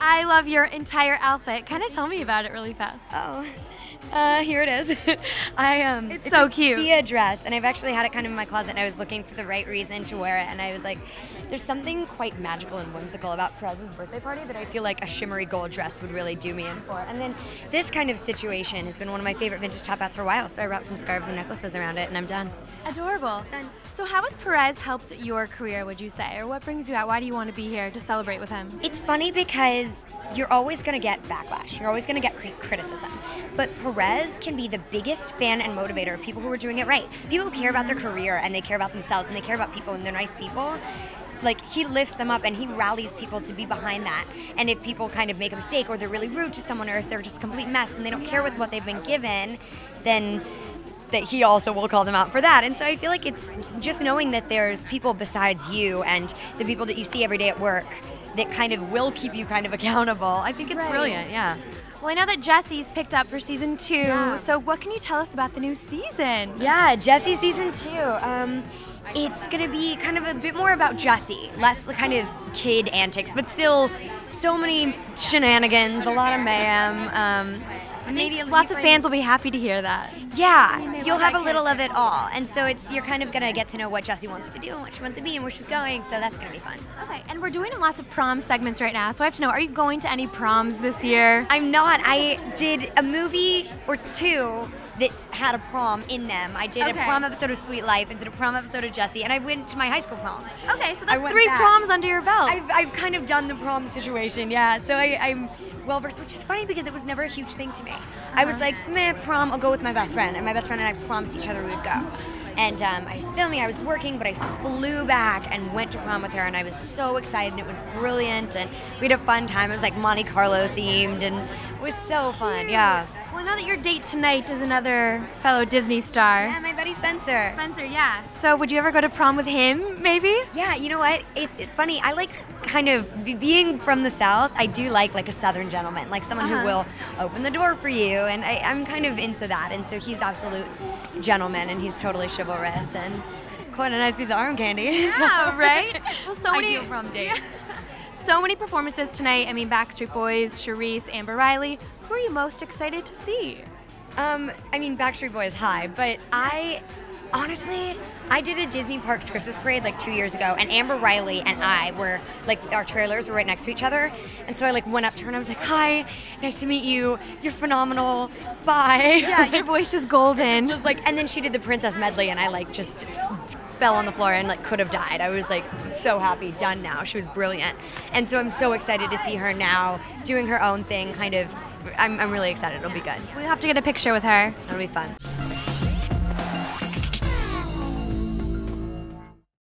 I love your entire outfit. Kind of tell me about it really fast. Oh, uh, here it is. I um, It's so a cute. Sophia dress, and I've actually had it kind of in my closet. And I was looking for the right reason to wear it, and I was like, "There's something quite magical and whimsical about Perez's birthday party that I feel like a shimmery gold dress would really do me in for." And then this kind of situation has been one of my favorite vintage top hats for a while. So I wrapped some scarves and necklaces around it, and I'm done. Adorable. Done. So, how has Perez helped your career, would you say? Or what brings you out? Why do you want to be here to celebrate with him? It's funny because you're always going to get backlash. You're always going to get criticism. But Perez can be the biggest fan and motivator of people who are doing it right. People who care about their career and they care about themselves and they care about people and they're nice people. Like he lifts them up and he rallies people to be behind that. And if people kind of make a mistake or they're really rude to someone or if they're just a complete mess and they don't care with what they've been given, then that he also will call them out for that. And so I feel like it's just knowing that there's people besides you and the people that you see every day at work that kind of will keep you kind of accountable. I think it's Right. brilliant, yeah. Well, I know that Jessie's picked up for season two. Yeah. So, what can you tell us about the new season? Yeah, Jessie season two. Um, it's gonna be kind of a bit more about Jessie, less the kind of kid antics, but still so many shenanigans, a lot of mayhem. Um, maybe Lots of different- fans will be happy to hear that. Yeah, you'll have a little of it all, and so it's you're kind of gonna get to know what Jessie wants to do and what she wants to be and where she's going. So that's gonna be fun. Okay, and we're doing lots of prom segments right now, so I have to know: Are you going to any proms this year? I'm not. I did a movie or two that had a prom in them. I did Okay. a prom episode of Suite Life and did a prom episode of Jessie, and I went to my high school prom. Okay, so that's three back. proms under your belt. I've, I've kind of done the prom situation, yeah. So I, I'm well versed, which is funny because it was never a huge thing to me. I was like, meh, prom, I'll go with my best friend. And my best friend and I promised each other we would go. And um, I was filming, I was working, but I flew back and went to prom with her, and I was so excited, and it was brilliant, and we had a fun time. It was like Monte Carlo themed, and it was so fun, yeah. well, now that your date tonight is another fellow Disney star. Yeah, my buddy Spencer. Spencer, yeah. So, would you ever go to prom with him, maybe? Yeah, you know what? It's, it's funny. I like kind of being from the South. I do like like a Southern gentleman, like someone Uh-huh. who will open the door for you, and I, I'm kind of into that. And so he's absolute gentleman, and he's totally chivalrous and quite a nice piece of arm candy. Yeah, right? Well, so many prom date. So many performances tonight. I mean, Backstreet Boys, Charice, Amber Riley. Who are you most excited to see? Um, I mean, Backstreet Boys high, but I honestly, I did a Disney Parks Christmas parade like two years ago, and Amber Riley and I were like our trailers were right next to each other, and so I like went up to her and I was like, "Hi, nice to meet you. You're phenomenal. Bye." Yeah, your voice is golden. was like, and then she did the Princess medley, and I like just fell on the floor and like could have died. I was like so happy, done now. She was brilliant, and so I'm so excited to see her now doing her own thing. Kind of, I'm, I'm really excited. It'll be good. We have to get a picture with her. It'll be fun.